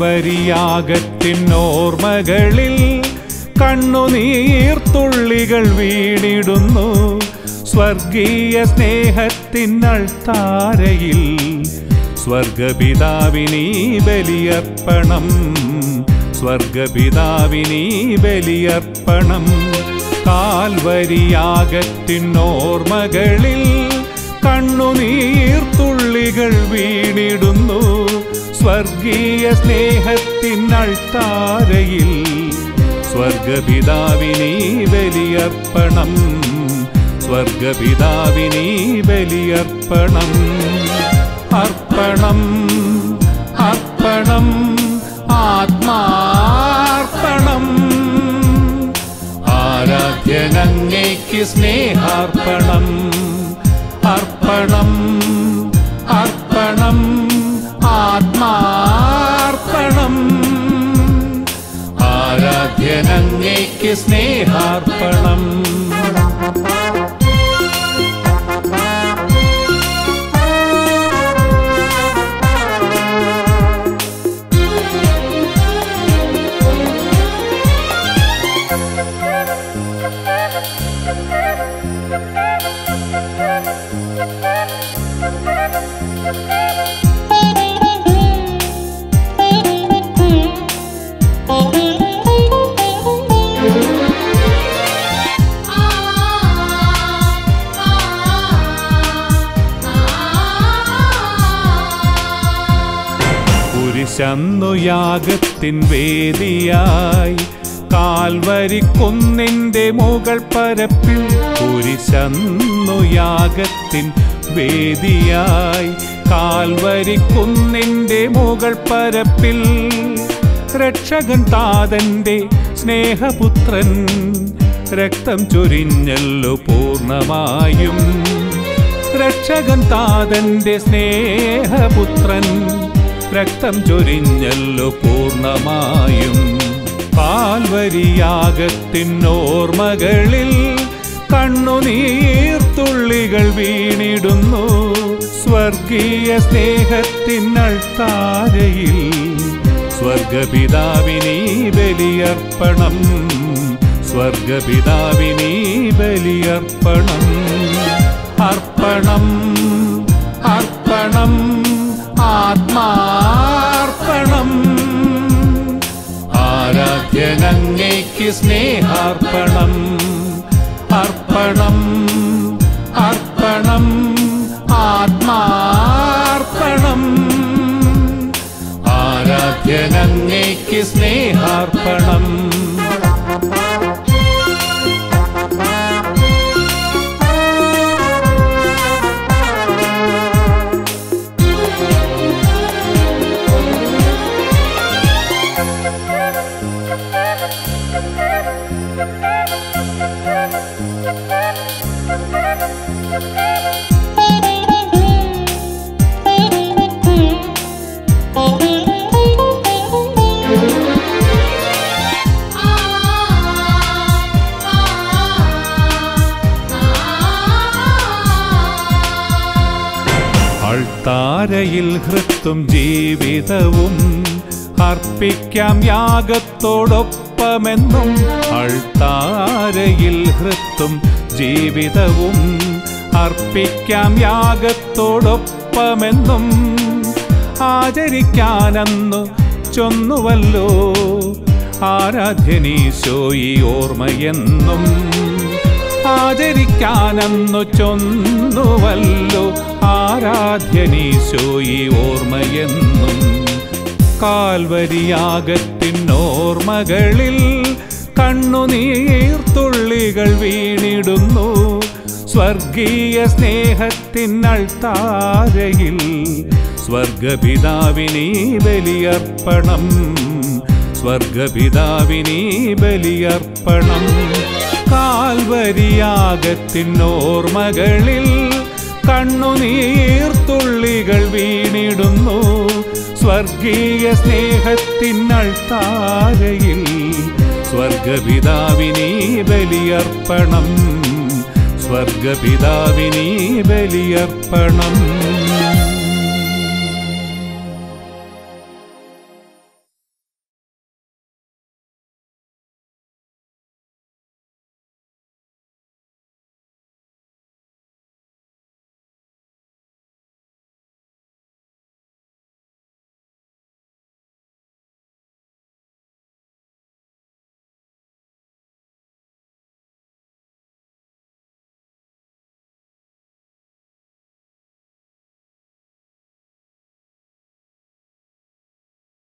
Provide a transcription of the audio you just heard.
കാൽവരിയാകത്തിനോർമ്മകളിൽ കണ്ണുനീർത്തുള്ളികൾ വീണിടുന്നു. സ്വർഗീയ സ്നേഹത്തിനൾത്താരയിൽ സ്വർഗപിതാവിനീ ബലിയർപ്പണം. സ്വർഗപിതാവിനീ ബലിയർപ്പണം. കാൽവരിയാകത്തിനോർമ്മകളിൽ കണ്ണുനീർത്തുള്ളികൾ വീണിടുന്നു. സ്വർഗീയ സ്നേഹത്തിൻ സ്നേഹത്തിനൾത്താരയിൽ സ്വർഗപിതാവിനീ ബലിയർപ്പണം സ്വർഗപിതാവിനീ ബലിയർപ്പണം. അർപ്പണം അർപ്പണം ആത്മാർപ്പണം. ആരാധ്യനങ്ങയ്ക്ക് സ്നേഹാർപ്പണം അർപ്പണം. ആരാധ്യനങ്ങയ്ക്ക് കുരിശന്നു യാഗത്തിൻ വേദിയായി കാൽവരിക്കുന്നിന്റെ മുകൾ പരപ്പിൽ കുരിശന്നു യാഗത്തിൻ വേദിയായി കാൽവരിക്കുന്നിന്റെ മുകൾ പരപ്പിൽ രക്ഷകൻ താതന്റെ സ്നേഹപുത്രൻ രക്തം ചൊരിഞ്ഞല്ലോ പൂർണമായും രക്ഷകൻ താതന്റെ സ്നേഹപുത്രൻ രക്തം ചൊരിഞ്ഞല്ലോ പൂർണമായും പാൽവരിയാകത്തിനോർമ്മകളിൽ കണ്ണുനീർത്തുള്ളികൾ വീണിടുന്നു. സ്വർഗീയ സ്നേഹത്തിനൾത്താരയിൽ സ്വർഗപിതാവിനീ ബലിയർപ്പണം. സ്വർഗപിതാവിനീ ബലിയർപ്പണം. അർപ്പണം അർപ്പണം ആത്മാർപ്പണം സ്നേഹാർപ്പണം അർപ്പണം അർപ്പണം ആത്മാർപ്പണം. ആരാധ്യനങ്ങയ്ക്ക് സ്നേഹാർപ്പണം അൾത്താരയിൽ ഹൃത്തും ജീവിതവും അർപ്പിക്കാം യാഗത്തോടൊപ്പമെന്നും അൾത്താരയിൽ ഹൃത്തും ജീവിതവും അർപ്പിക്കാം യാഗത്തോടൊപ്പമെന്നും ആചരിക്കാനെന്നു ചൊന്നുവല്ലോ ആരാധ്യനീശോയി ഓർമ്മയെന്നും ആചരിക്കാനെന്നു ചൊന്നുവല്ലോ ആരാധ്യനീശോയി ഓർമ്മയെന്നും. കാൽവരിയാകത്തിനോർമ്മകളിൽ കണ്ണുനീർത്തുള്ളികൾ വീണിടുന്നു. സ്വർഗീയ സ്നേഹത്തിനൾത്താരയിൽ സ്വർഗപിതാവിനീ ബലിയർപ്പണം. സ്വർഗപിതാവിനീ ബലിയർപ്പണം. കാൽവരിയാകത്തിനോർമ്മകളിൽ കണ്ണുനീർത്തുള്ളികൾ വീണിടുന്നു. സ്വർഗീയ സ്നേഹത്തിനൾത്താരയിൽ സ്വർഗപിതാവിനീ ബലിയർപ്പണം. സ്വർഗപിതാവിനീ ബലിയർപ്പണം.